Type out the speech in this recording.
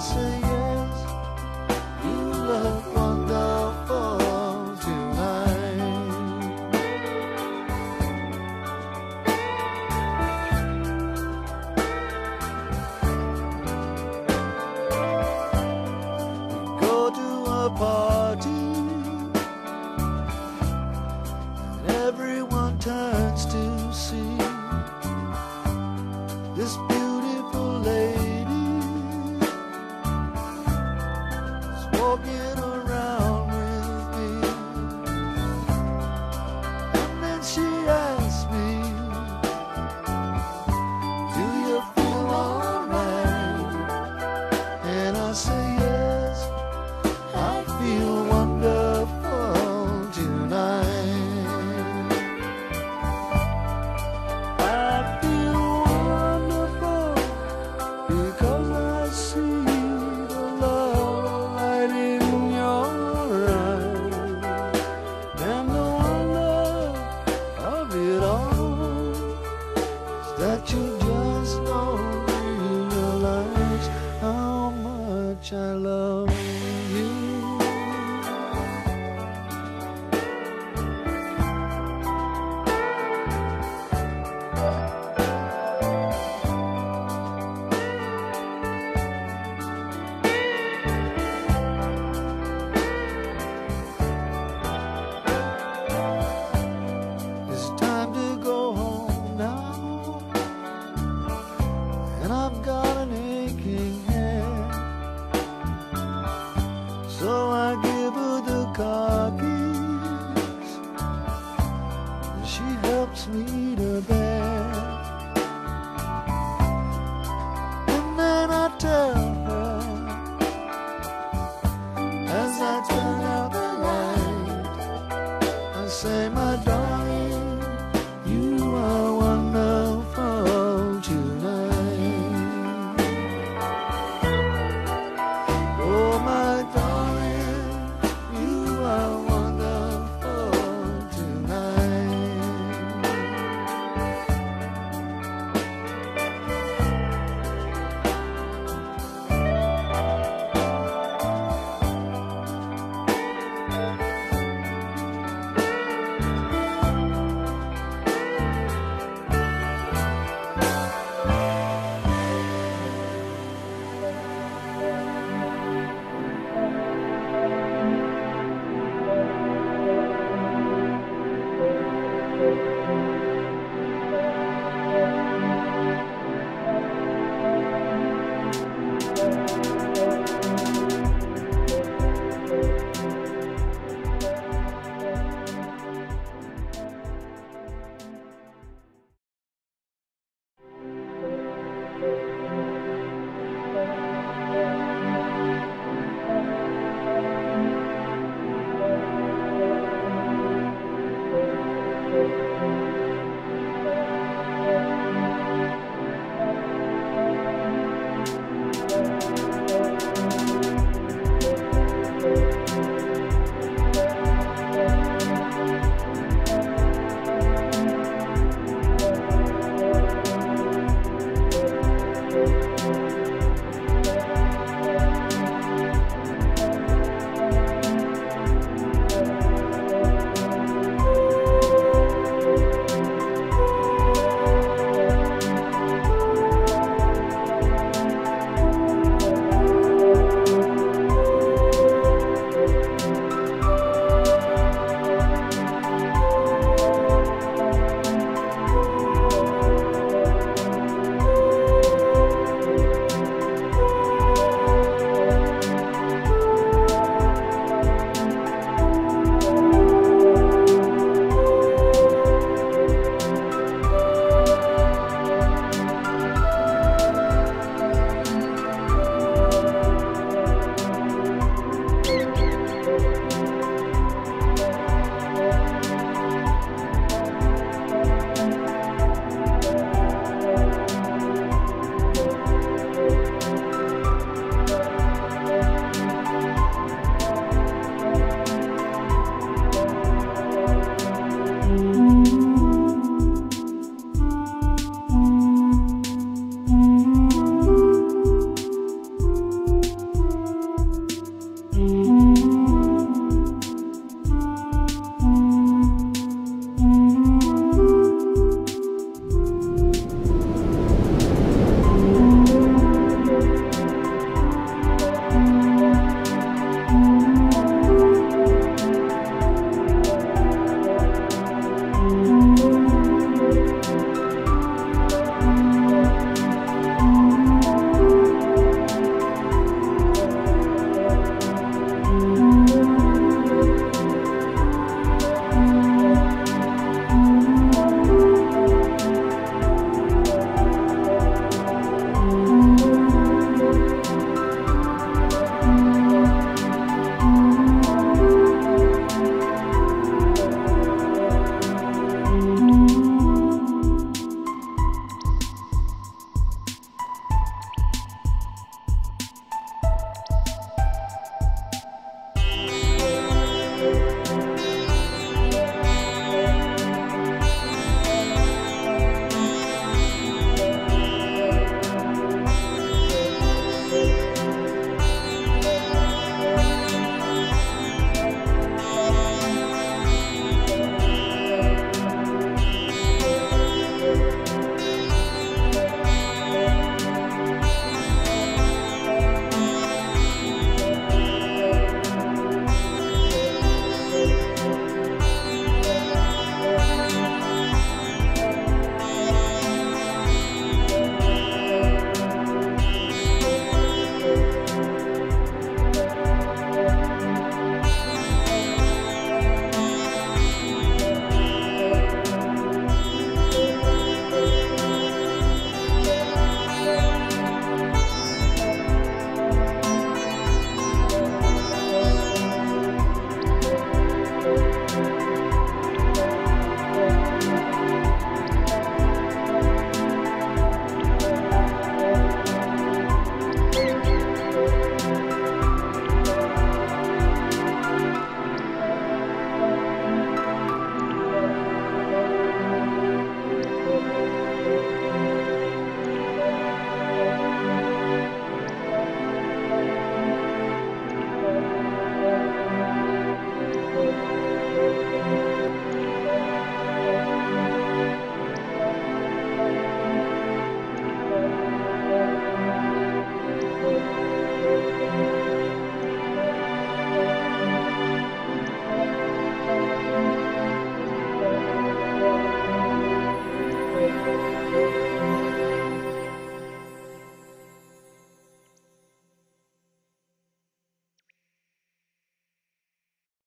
Say yes. You look wonderful tonight. Go to a party. little